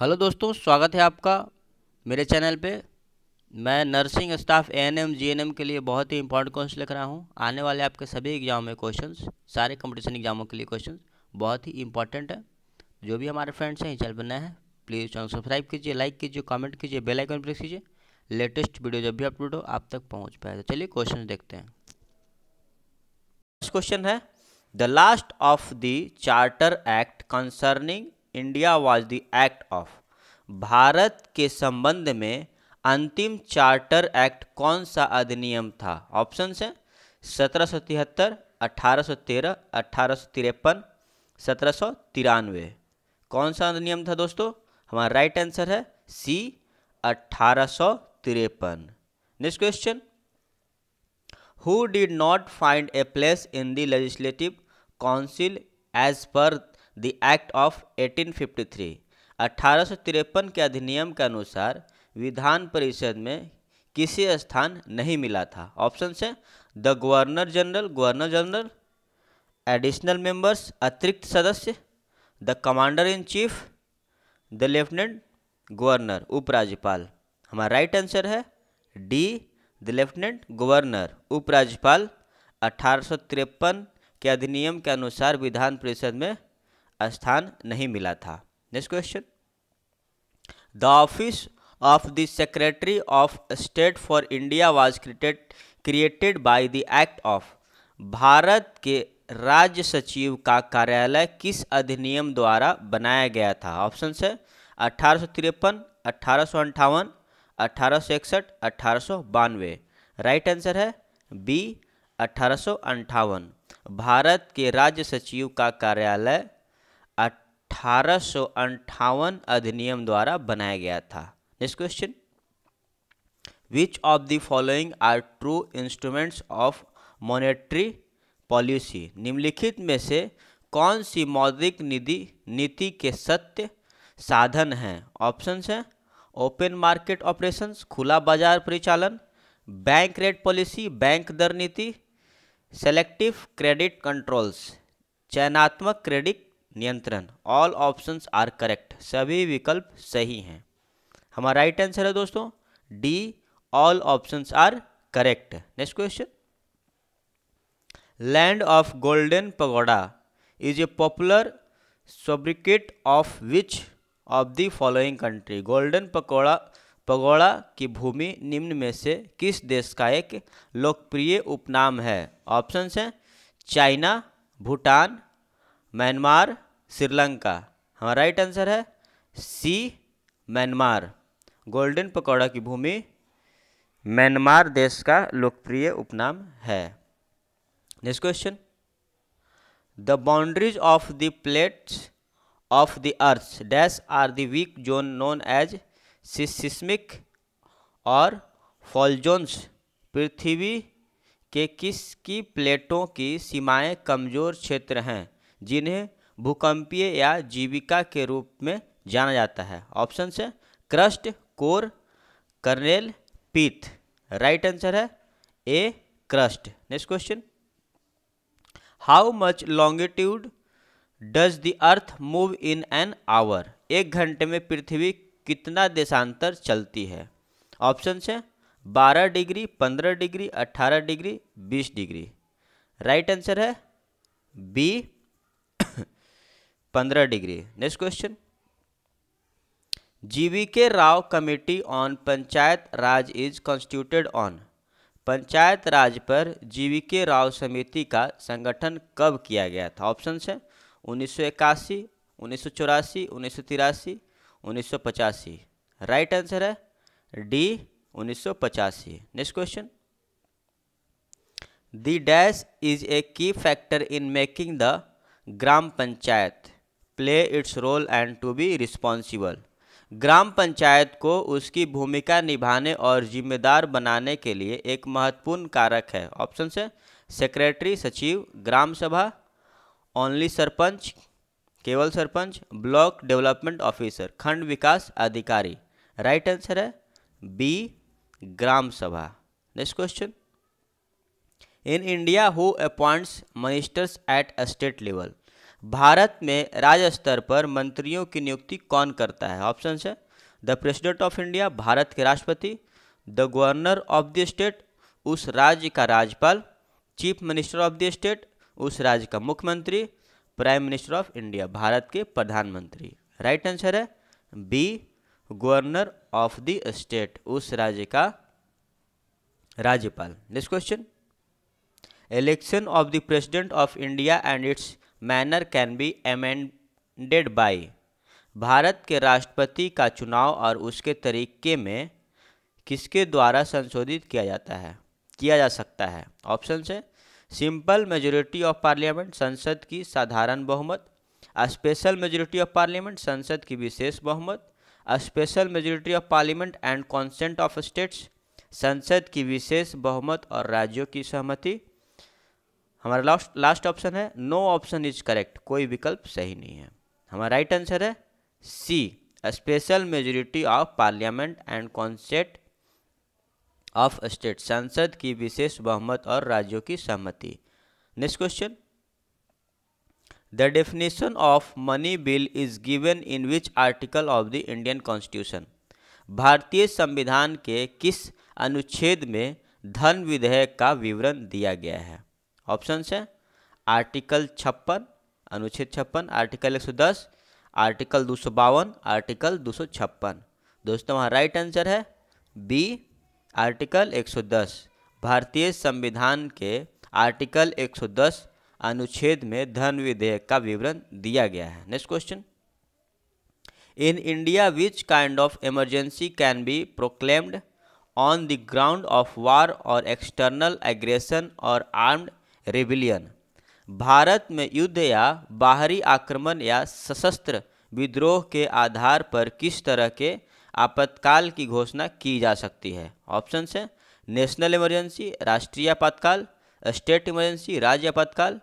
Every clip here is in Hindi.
हेलो दोस्तों, स्वागत है आपका मेरे चैनल पे। मैं nursing staff A N M G N M के लिए बहुत ही इंपॉर्टेंट क्वेश्चन लिख रहा हूँ। आने वाले आपके सभी एग्ज़ाम में क्वेश्चंस सारे कंपटीशन एग्जामों के लिए क्वेश्चंस बहुत ही इंपॉर्टेंट है। जो भी हमारे फ्रेंड्स हैं, चैनल पर नए हैं प्लीज़ चैनल सब्सक्राइब कीजिए लाइक कीजिए कमेंट कीजिए बेल आइकन प्रेस कीजिए। लेटेस्ट वीडियो जब भी अपलोड हो, आप तक पहुँच पाए। तो चलिए क्वेश्चन देखते हैं। क्वेश्चन है the last of the charter act concerning India was the act of Bharat के संबंध में अंतिम चार्टर एक्ट कौन सा अधिनियम था? ऑप्शन है, सत्रह सौ तिहत्तर, अठारह सौ तेरह, अठारह सौ तिरपन, सत्रह सौ तिरानवे। कौन सा अधिनियम था दोस्तों? हमारा राइट आंसर है सी अठारह सौ तिरपन। Next question who did not find a place in the legislative council as per the act of 1853 अठारह के अधिनियम के अनुसार विधान परिषद में किसी स्थान नहीं मिला था। ऑप्शन से, the governor general governor general, additional members, अतिरिक्त सदस्य, the commander in chief, the lieutenant governor, उपराज्यपाल। हमारा राइट आंसर है डी, द लेफ्टिनेंट गवर्नर, उपराज्यपाल। अठारह सौ तिरपन के अधिनियम के अनुसार विधान परिषद में स्थान नहीं मिला था। Next question the office of the secretary of state for India was created created by the act of Bharat के राज्य सचिव का कार्यालय किस अधिनियम द्वारा बनाया गया था? ऑप्शन है अठारह सौ तिरपन, अठारह अंठावन, अठारह इकसठ बानवे। राइट आंसर है बी अठारह सौ अंठावन। भारत के राज्य सचिव का कार्यालय अठारह अधिनियम द्वारा बनाया गया था। Next question which of the following are true instruments of monetary policy निम्नलिखित में से कौन सी मौद्रिक निधि नीति के सत्य साधन हैं? ऑप्शंस हैं। ओपन मार्केट ऑपरेशंस खुला बाज़ार परिचालन बैंक रेट पॉलिसी बैंक दर नीति सेलेक्टिव क्रेडिट कंट्रोल्स चयनात्मक क्रेडिट नियंत्रण। ऑल ऑप्शंस आर करेक्ट सभी विकल्प सही हैं। हमारा राइट आंसर है दोस्तों। D all options are correct next question land of golden pagoda is a popular sobriquet of which of the following country golden pakora pagoda की भूमि निम्न में से किस देश का एक लोकप्रिय उपनाम है? ऑप्शंस हैं चाइना भूटान म्यांमार, श्रीलंका। हमारा राइट आंसर है सी, म्यांमार। गोल्डन पकौड़ा की भूमि म्यांमार देश का लोकप्रिय उपनाम है। Next question the boundaries of the plates of the earth dash are the weak zone known as seismic और फॉलजोन्स पृथ्वी के किस की प्लेटों की सीमाएँ कमज़ोर क्षेत्र हैं? जिन्हें भूकंपीय या जीविका के रूप में जाना जाता है। ऑप्शन है crust, core, kernel pith right answer है A, crust. Next question. How much longitude does the earth move in an hour? एक घंटे में पृथ्वी कितना देशांतर चलती है? ऑप्शन है बारह डिग्री, पंद्रह डिग्री अट्ठारह डिग्री, बीस डिग्री। राइट आंसर है बी पंद्रह degree. Next question GVK Rao committee on panchayat raj is constituted on panchayat raj पर जीवीके राव समिति का संगठन कब किया गया था? ऑप्शन है, उन्नीस सौ इक्यासी, उन्नीस सौ चौरासी, उन्नीस सौ तिरासी, उन्नीस सौ पचासी। राइट आंसर है डी उन्नीस सौ पचासी। Next question the dash is a key factor in making the gram panchayat play its role and to be responsible gram panchayat को उसकी भूमिका निभाने और जिम्मेदार बनाने के लिए एक महत्वपूर्ण कारक है। ऑप्शन से सेक्रेटरी सचिव, ग्राम सभा ओनली सरपंच, केवल सरपंच ब्लॉक डेवलपमेंट ऑफिसर खंड विकास अधिकारी। राइट आंसर है B gram sabha. Next question in India who appoints ministers at state level Bharat में राज्य स्तर पर मंत्रियों की नियुक्ति कौन करता है? ऑप्शन है, the president of India, Bharat के राष्ट्रपति, the governor of the state, उस राज्य का राज्यपाल, chief minister of the state, उस राज्य का मुख्यमंत्री, prime minister of India, Bharat के प्रधानमंत्री। राइट आंसर है, B, governor of the state, उस राज्य का राज्यपाल। Next question, election of the president of India and its manner can be amended by Bharat के राष्ट्रपति का चुनाव और उसके तरीके में किसके द्वारा संशोधित किया जाता है, किया जा सकता है? ऑप्शन से, सिंपल मेजोरिटी ऑफ़ पार्लियामेंट संसद की साधारण बहुमत स्पेशल मेजोरिटी ऑफ़ पार्लियामेंट संसद की विशेष बहुमत special majority of parliament and consent of states संसद की विशेष बहुमत और राज्यों की सहमति। हमारा लास्ट लास्ट ऑप्शन है नो ऑप्शन इज़ करेक्ट कोई विकल्प सही नहीं है। हमारा राइट आंसर है C special majority of parliament and consent of state संसद की विशेष बहुमत और राज्यों की सहमति। Next question the definition of money bill is given in which article of the Indian constitution भारतीय संविधान के किस अनुच्छेद में धन विधेयक का विवरण दिया गया है? ऑप्शन है, आर्टिकल छप्पन, अनुच्छेद छप्पन, आर्टिकल 110 आर्टिकल दो सौ बावन, आर्टिकल दो सौ छप्पन। दोस्तों, वहाँ राइट आंसर है बी आर्टिकल 110 भारतीय संविधान के आर्टिकल 110 अनुच्छेद में धन विधेयक का विवरण दिया गया है। Next question in India which kind of emergency can be proclaimed on the ground of war और एक्सटर्नल एग्रेशन और आर्म्ड रेबिलियन भारत में युद्ध या बाहरी आक्रमण या सशस्त्र विद्रोह के आधार पर किस तरह के आपातकाल की घोषणा की जा सकती है? ऑप्शन है नेशनल इमरजेंसी राष्ट्रीय आपातकाल स्टेट इमरजेंसी राज्य आपातकाल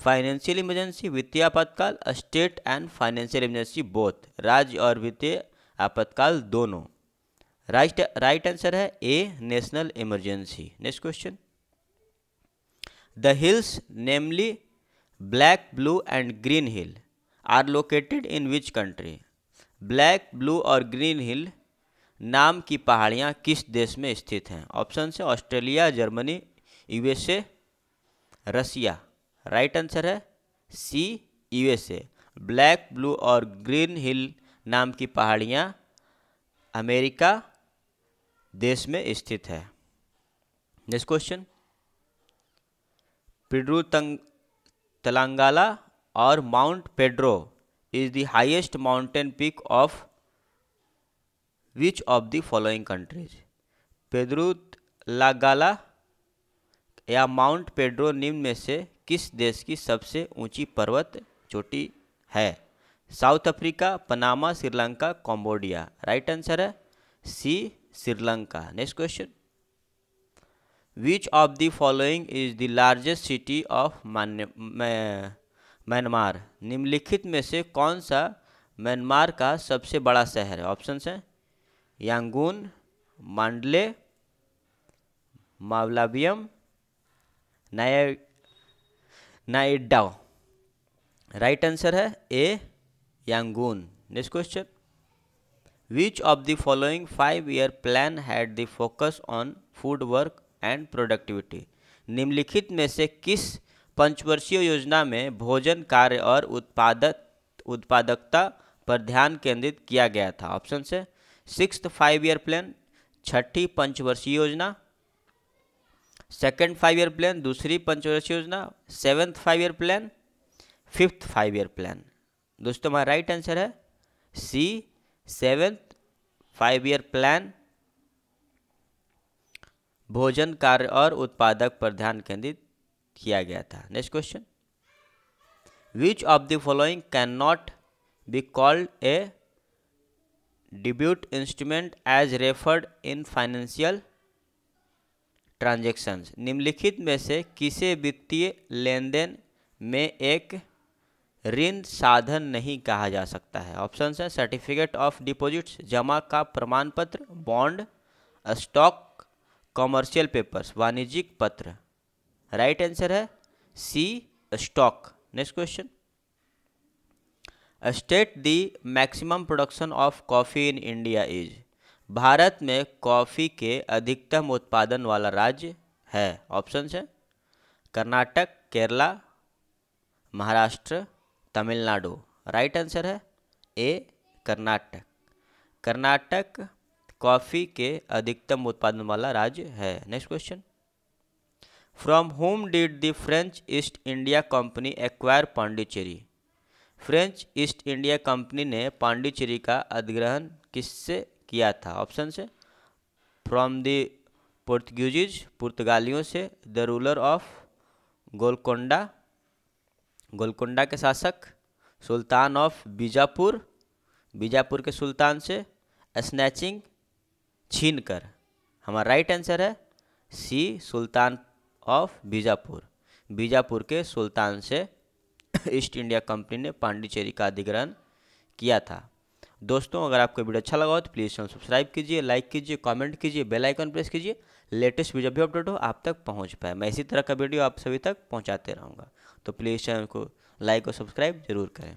फाइनेंशियल इमरजेंसी वित्तीय आपातकाल state and financial emergency both राज्य और वित्तीय आपातकाल दोनों। राइट राइट आंसर है A national emergency next question The hills, namely Black, Blue and Green Hill, are located in which country? Black blue और ग्रीन हिल नाम की पहाड़ियाँ किस देश में स्थित हैं? ऑप्शन से Australia Germany USA Russia. Right answer है सी यूएसए ब्लैक ब्लू और ग्रीन हिल नाम की पहाड़ियाँ अमेरिका देश में स्थित है। नेक्स्ट क्वेश्चन पिड्रू तलंगाला और mount Pedro is the highest mountain peak of which of the following countries Pidurutalagala या माउंट पेड्रो निम्न में से किस देश की सबसे ऊँची पर्वत चोटी है? South Africa, Panama, Sri Lanka, Cambodia. Right answer है C, Sri Lanka. Next question. Which of the following is the largest city of Myanmar निम्नलिखित में से कौन सा म्यांमार का सबसे बड़ा शहर है? ऑप्शन है यांगून मांडले मावलाबियम नया नाइडा राइट आंसर है A Yangon next question which of the following five year plan had the focus on food work and productivity निम्नलिखित में से किस पंचवर्षीय योजना में भोजन कार्य और उत्पादक, उत्पादकता पर ध्यान केंद्रित किया गया था? ऑप्शन से सिक्स फाइव ईयर प्लान छठी पंचवर्षीय योजना सेकेंड फाइव ईयर प्लान दूसरी पंचवर्षीय योजना seventh five year plan fifth five year plan दोस्तों, हमारा राइट आंसर है C seventh five year plan भोजन कार्य और उत्पादक पर ध्यान केंद्रित किया गया था। Next question which of the following can not be called a debut instrument as referred in financial transactions निम्नलिखित में से किसे वित्तीय लेन देन में एक ऋण साधन नहीं कहा जा सकता है? ऑप्शन है सर्टिफिकेट ऑफ़ डिपॉजिट्स जमा का प्रमाण पत्र बॉन्ड स्टॉक कॉमर्शियल पेपर्स वाणिज्यिक पत्र। राइट आंसर है C stock next question state the maximum production of coffee in India is Bharat में कॉफ़ी के अधिकतम उत्पादन वाला राज्य है। ऑप्शन है। कर्नाटक, केरला, महाराष्ट्र, तमिलनाडु। राइट आंसर है ए कर्नाटक। कर्नाटक कॉफ़ी के अधिकतम उत्पादन वाला राज्य है। Next question from whom did the French East India company acquire Pondicherry French East India company ने पांडिचेरी का अधिग्रहण किससे किया था? ऑप्शन से फ्रॉम द पुर्तगीज पुर्तगालियों से the ruler of Golconda Golconda के शासक, सुल्तान ऑफ़ बीजापुर बीजापुर के सुल्तान से स्नैचिंग छीन कर हमारा राइट आंसर है C sultan of Bijapur. Bijapur के सुल्तान से ईस्ट इंडिया कंपनी ने पांडिचेरी का अधिग्रहण किया था। दोस्तों, अगर आपको वीडियो अच्छा लगा हो तो प्लीज़ चैनल सब्सक्राइब कीजिए लाइक कीजिए कमेंट कीजिए बेल आइकन प्रेस कीजिए। लेटेस्ट वीडियो भी अपडेट हो, आप तक पहुँच पाए। मैं इसी तरह का वीडियो आप सभी तक पहुंचाते रहूँगा। तो प्लीज़ चैनल को लाइक और सब्सक्राइब ज़रूर करें।